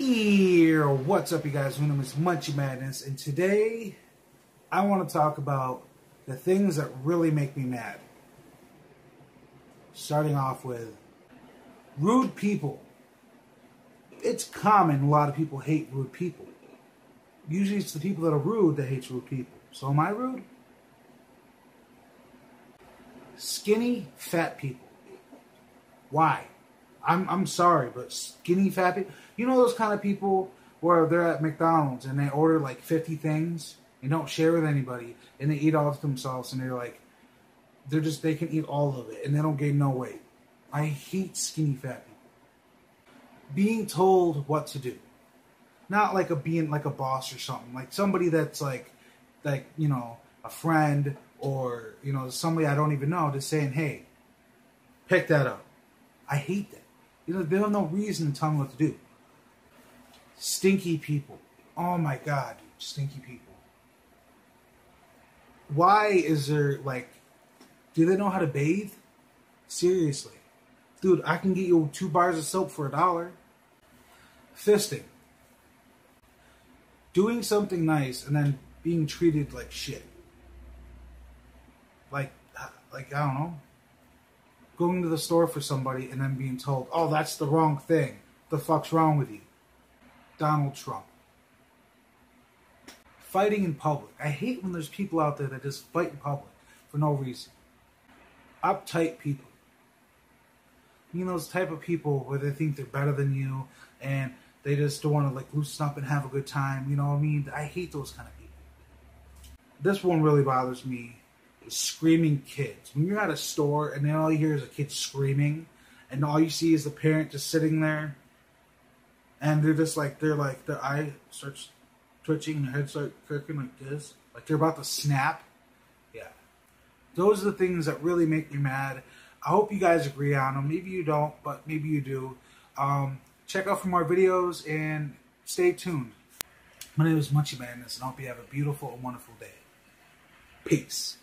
Ear, what's up, you guys? My name is Munchy Madness, and today I want to talk about the things that really make me mad. Starting off with rude people. It's common, a lot of people hate rude people. Usually it's the people that are rude that hates rude people. So am I rude? Skinny, fat people. Why? I'm I'm sorry, but skinny fat people. You know those kind of people where they're at McDonald's and they order like 50 things and don't share with anybody and they eat all of themselves and they're like they're just they can eat all of it and they don't gain no weight. I hate skinny fat people. Being told what to do. Not like a being like a boss or something. Like somebody that's like like, you know, a friend or, you know, somebody I don't even know just saying, "Hey, pick that up." I hate that. You know, they have no reason to tell me what to do. Stinky people. Oh my god, stinky people. Why is there like do they know how to bathe? Seriously. Dude, I can get you two bars of soap for a dollar. Fisting. Doing something nice and then being treated like shit. Like like I don't know going to the store for somebody and then being told, oh, that's the wrong thing. The fuck's wrong with you? Donald Trump. Fighting in public. I hate when there's people out there that just fight in public for no reason. Uptight people. You know, those type of people where they think they're better than you and they just don't want to like loosen up and have a good time. You know what I mean? I hate those kind of people. This one really bothers me screaming kids. When you're at a store and then all you hear is a kid screaming, and all you see is the parent just sitting there, and they're just like they're like their eye starts twitching, their head starts clicking like this, like they're about to snap. Yeah, those are the things that really make me mad. I hope you guys agree on them. Maybe you don't, but maybe you do. Um, check out for more videos and stay tuned. My name is Munchy Madness, and I hope you have a beautiful and wonderful day. Peace.